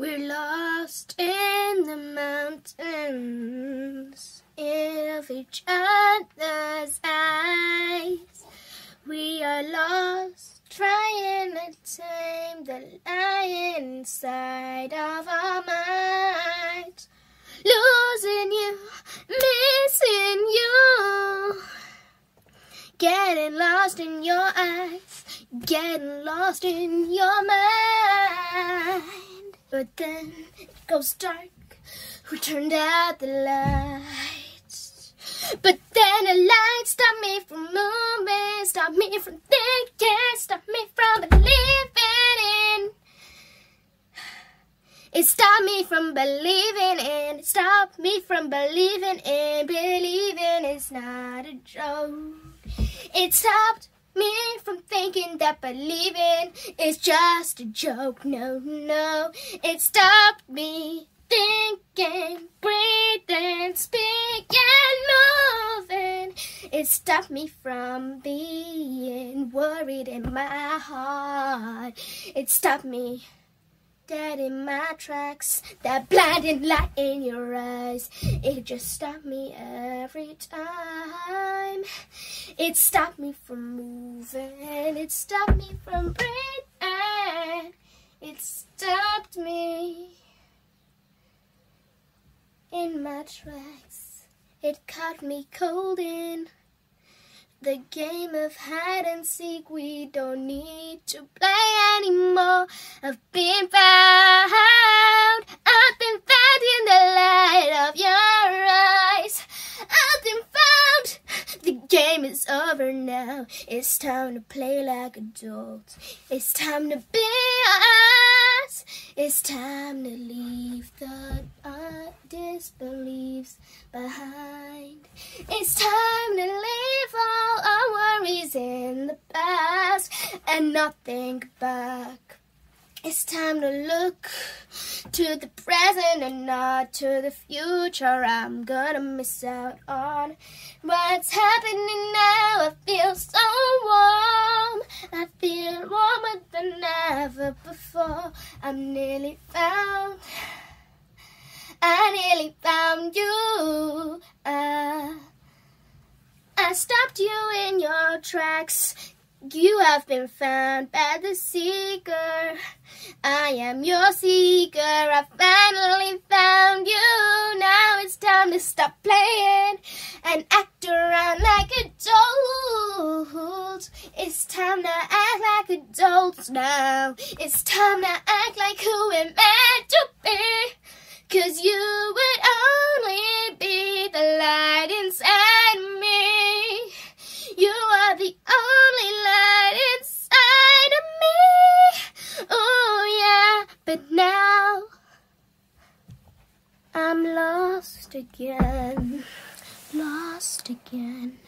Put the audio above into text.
We're lost in the mountains, in each other's eyes. We are lost, trying to tame the lion inside of our minds. Losing you, missing you. Getting lost in your eyes, getting lost in your mind. But then it goes dark. Who turned out the lights? But then a light stop me from moving, stop me from thinking, stop me from believing in. It stopped me from believing in, it stopped me from believing in, believing it's not a joke. It stopped me from thinking that believing is just a joke. No, no, it stopped me thinking, breathing, speaking, moving. It stopped me from being worried in my heart. It stopped me dead in my tracks. That blinding light in your eyes, it just stopped me every time. It stopped me from moving. It stopped me from breathing. It stopped me in my tracks. It caught me cold in the game of hide and seek we don't need to play anymore. I've been found. I've been found in the light of your eyes. I've been found. The game is over now. It's time to play like adults. It's time to be us. It's time to leave the uh, disbeliefs behind. It's time to leave and not think back. It's time to look to the present and not to the future. I'm gonna miss out on what's happening now. I feel so warm. I feel warmer than ever before. I'm nearly found. I nearly found you. Uh, I stopped you in your tracks. You have been found by the seeker. I am your seeker. I finally found you. Now it's time to stop playing and act around like adults. It's time to act like adults now. It's time to act like who we're meant to be. Cause you would lost again. Lost again.